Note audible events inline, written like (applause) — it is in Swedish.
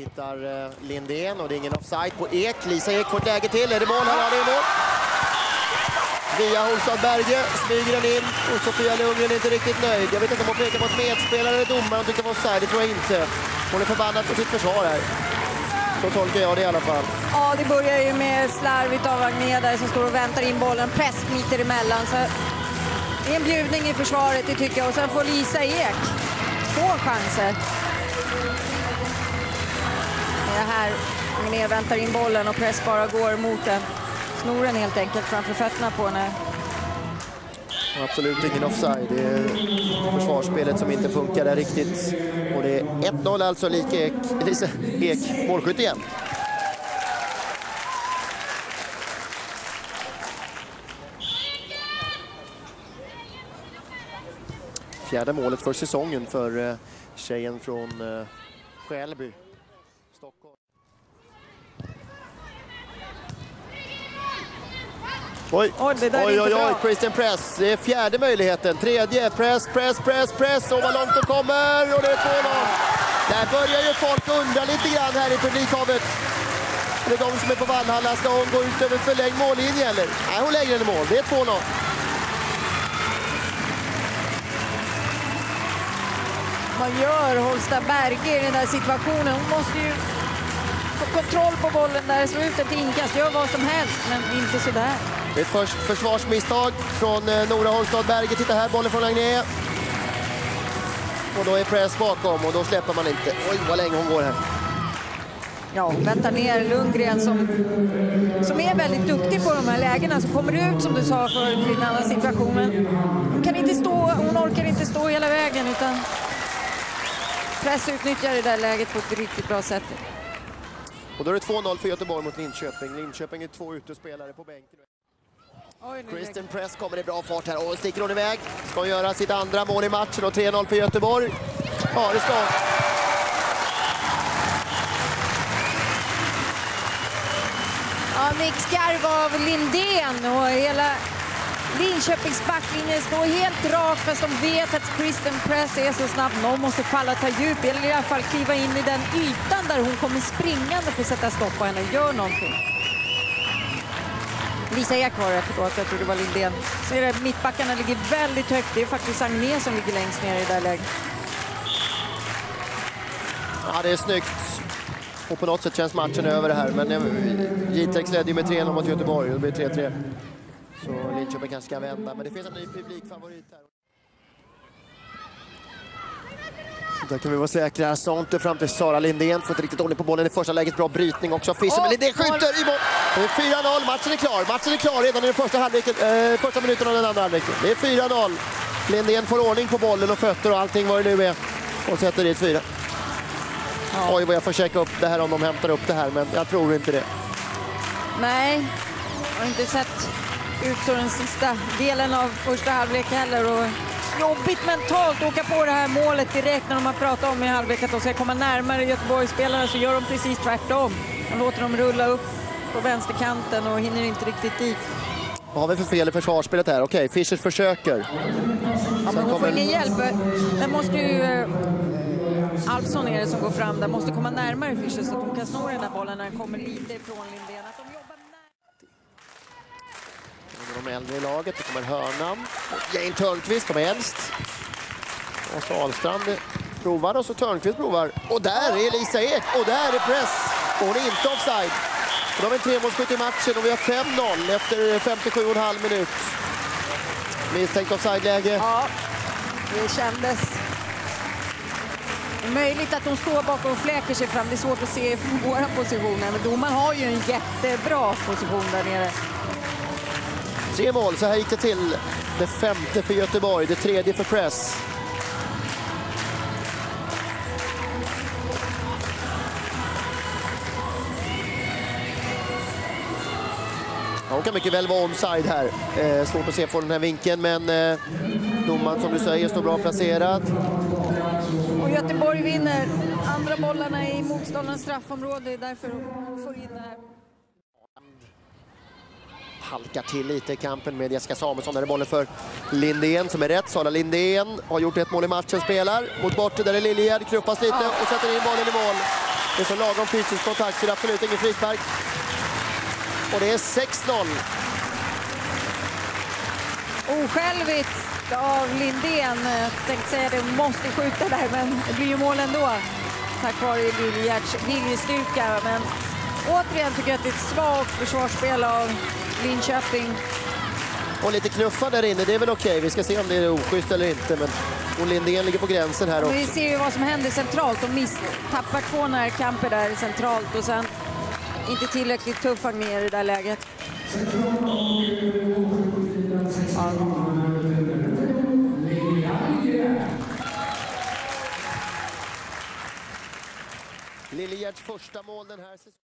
Tittar eh, Lindén och det är ingen offside på Ek. Lisa Ek får ett läge till. Är det mål här? Ja, det mål. Via Holstad Berge smyger den in och Sofia Lundgren är inte riktigt nöjd. Jag vet inte om hon pekar på ett medspelare eller domaren. Hon tycker det var offside. Det tror jag inte. Hon är förbannad på sitt försvar här. Så tolkar jag det i alla fall. Ja, det börjar ju med slarvigt av Agneta som står och väntar in bollen. Press smiter emellan. Så det är en bjudning i försvaret, det tycker jag. Och sen får Lisa Ek två chanser. Är här Agneta väntar in bollen och press bara går mot den. Snor den helt enkelt framför fötterna på henne. Absolut ingen offside. Det är försvarsspelet som inte funkar där riktigt. Och det är 1-0 alltså, Lika Ek, (laughs) Lisa Ek målskytt igen. Fjärde målet för säsongen för eh, tjejen från eh, Skälby, Stockholm. Oj, Oj, det där är oj, oj, oj. Christian Press. Det är fjärde möjligheten. Tredje, press, press, press, press. Och vad långt de kommer! Och det är 2-0. Där börjar ju folk undra lite grann här i publikhavet. Är det de som är på Valhalla? Ska hon gå ut över förlängd mållinje eller? Nej, hon lägger den i mål. Det är 2-0. Vad gör Holsta Berge i den där situationen? Hon måste ju få kontroll på bollen där, slå ut den till inkast, gör vad som helst, men inte sådär. Ett förs- försvarsmisstag från eh, Nora Holstad Berge. Titta här, bollen från Agné. Och då är press bakom och då släpper man inte. Oj, vad länge hon går här. Ja, hon väntar ner Lundgren som, som är väldigt duktig på de här lägena, som kommer ut som du sa förut i den andra situationen. Hon kan inte stå, hon orkar inte stå hela vägen utan Press utnyttjar det där läget på ett riktigt bra sätt. Och då är det 2-0 för Göteborg mot Linköping. Linköping är två utespelare på bänken. Kristen Press kommer i bra fart här och sticker hon iväg. Ska göra sitt andra mål i matchen och 3-0 för Göteborg. Ja, det ska. Ja, nickskarv av Lindén och hela Linköpings backlinje står helt rakt fast de vet att Kristen Press är så snabb. Någon måste falla och ta djup eller i alla fall kliva in i den ytan där hon kommer springande för att sätta stopp på henne. Gör någonting. Lisa Ek var det, förlåt, jag trodde det var Lindén. Ser det, mittbackarna ligger väldigt högt. Det är faktiskt Agné som ligger längst ner i det där läget. Ja, det är snyggt. Och på något sätt känns matchen över det här. Men eh, Jitex ledde ju med 3-0 mot Göteborg och det blir 3-3. Så Linköping kanske ska vända. Men det finns en ny publikfavorit här. Så där kan vi vara säkra. Sonte fram till Sara Lindén. Får inte riktigt ordning på bollen i första läget. Bra brytning också. Fischer, Åh, men Lindén skjuter i mål. Det är 4-0. Matchen är klar. Matchen är klar redan i den första, halvleken, eh, första minuten av den andra halvleken. Det är 4-0. Lindén får ordning på bollen och fötter och allting vad det nu är. Och sätter dit fyra. Oj, vad jag får checka upp det här om de hämtar upp det här, men jag tror inte det. Nej, jag har inte sett ut så den sista delen av första halvlek heller. Och jobbigt mentalt att åka på det här målet direkt när de har pratat om i halvlek att de ska komma närmare Göteborgsspelarna så gör de precis tvärtom. De låter dem rulla upp på vänsterkanten och hinner inte riktigt dit. Vad har vi för fel i försvarsspelet här? Okej, Fischers försöker. Ja, men hon får kommer- ingen hjälp. Den måste ju... eh, Alfsson är det som går fram där, måste komma närmare Fischer så att hon kan snå den här bollen när den kommer lite ifrån Lindén. De äldre i laget, det kommer hörnan. Jane Törnqvist som är äldst. Och så Ahlstrand provar och så Törnqvist provar. Och där är Lisa Ek och där är press. Och hon är inte offside. Och de har en tremålsskytt i matchen och vi har 5-0 efter 57,5 minut. Misstänkt offside-läge. Ja, det kändes. Det är möjligt att hon står bakom och fläker sig fram. Det är svårt att se från våra positioner. Men domaren har ju en jättebra position där nere. Tre mål, så här gick det till. Det femte för Göteborg, det tredje för Press. Ja, hon kan mycket väl vara onside här. Eh, svårt att se från den här vinkeln, men eh, domaren som du säger står bra placerad. Och Göteborg vinner. Andra bollarna i motståndarens straffområde. Är därför får in det här halkar till lite i kampen med Jessica Samuelsson. Där är bollen för Lindén som är rätt. Sara Lindén har gjort ett mål i matchen, spelar mot bortre. Där är Liljegärd, Kruppas lite och sätter in bollen i mål. Det är så lagom fysisk kontakt så det är absolut ingen frispark. Och det är 6-0. Osjälvigt av Lindén. Jag tänkte säga det, måste skjuta där, men det blir ju mål ändå. Tack vare Liljegärds viljestyrka. Men återigen tycker jag att det är ett svagt försvarsspel av Linköping. Och lite knuffar där inne, det är väl okej. Vi ska se om det är oschysst eller inte. Men och Lindén ligger på gränsen här också. Vi ser ju vad som händer centralt. De miss, tappar två närkamper där centralt och sen inte tillräckligt tuff Agnér i det där läget. Liljegerds första mål den här säsongen.